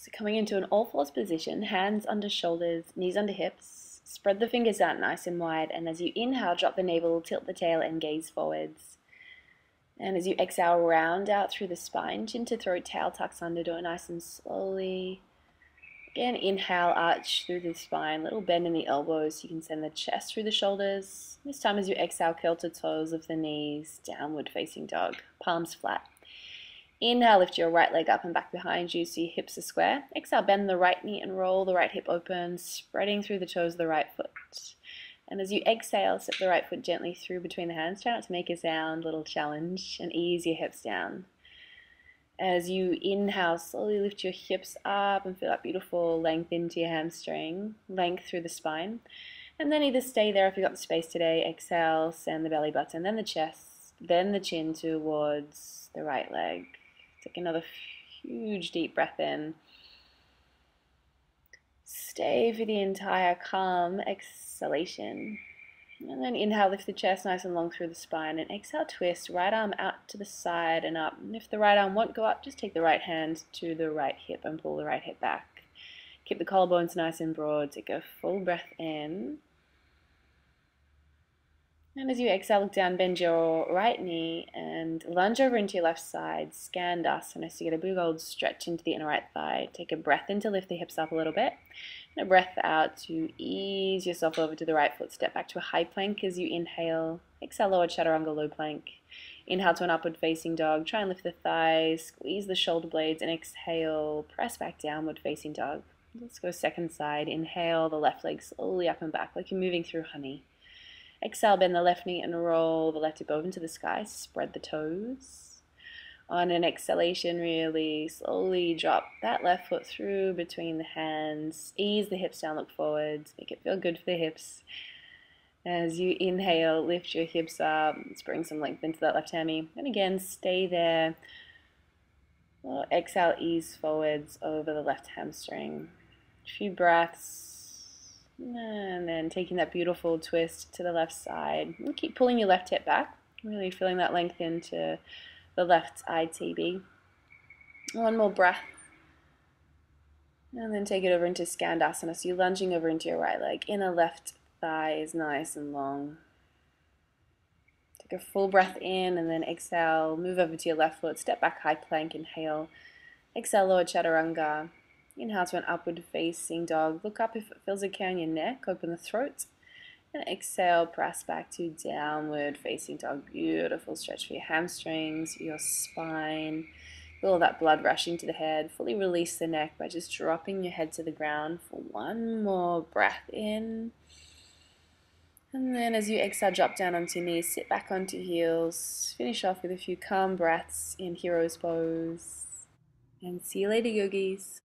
So coming into an all fours position, hands under shoulders, knees under hips, spread the fingers out nice and wide, and as you inhale, drop the navel, tilt the tail, and gaze forwards. And as you exhale, round out through the spine, chin to throat, tail tucks under, do it nice and slowly. Again, inhale, arch through the spine, little bend in the elbows. You can send the chest through the shoulders. This time, as you exhale, curl to toes of the knees, downward facing dog, palms flat. Inhale, uh, lift your right leg up and back behind you so your hips are square. Exhale, bend the right knee and roll the right hip open, spreading through the toes of the right foot. And as you exhale, step the right foot gently through between the hands. Try not to make a sound, little challenge, and ease your hips down. As you inhale, slowly lift your hips up and feel that beautiful length into your hamstring, length through the spine. And then either stay there if you've got the space today, exhale, send the belly button, then the chest, then the chin towards the right leg. Take another huge deep breath in. Stay for the entire calm exhalation. And then inhale, lift the chest nice and long through the spine. And exhale, twist, right arm out to the side and up. And if the right arm won't go up, just take the right hand to the right hip and pull the right hip back. Keep the collarbones nice and broad. Take a full breath in. And as you exhale, look down, bend your right knee and lunge over into your left side. Scan Skandasana. So you get a big old stretch into the inner right thigh. Take a breath in to lift the hips up a little bit. And a breath out to ease yourself over to the right foot. Step back to a high plank as you inhale. Exhale, lower chaturanga, low plank. Inhale to an upward facing dog. Try and lift the thighs, squeeze the shoulder blades, and exhale, press back downward facing dog. Let's go second side. Inhale the left leg slowly up and back like you're moving through honey. Exhale, bend the left knee and roll the left hip over into the sky. Spread the toes. On an exhalation, really slowly drop that left foot through between the hands. Ease the hips down, look forwards. Make it feel good for the hips. As you inhale, lift your hips up. Let's bring some length into that left hammy. And again, stay there. exhale, ease forwards over the left hamstring. A few breaths. And then taking that beautiful twist to the left side. And keep pulling your left hip back, really feeling that length into the left ITB. One more breath. And then take it over into Skandasana. So you're lunging over into your right leg. Inner left thigh is nice and long. Take a full breath in and then exhale. Move over to your left foot. Step back, high plank, inhale. Exhale, lower chaturanga. Inhale to an upward facing dog. Look up if it feels okay on your neck. Open the throat. And exhale, press back to downward facing dog. Beautiful stretch for your hamstrings, your spine. Feel all that blood rushing to the head. Fully release the neck by just dropping your head to the ground for one more breath in. And then as you exhale, drop down onto your knees, sit back onto heels. Finish off with a few calm breaths in hero's pose. And see you later, yogis.